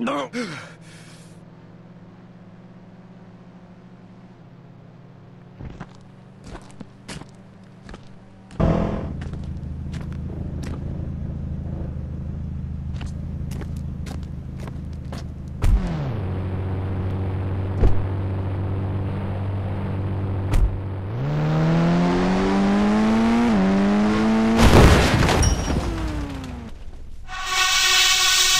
No.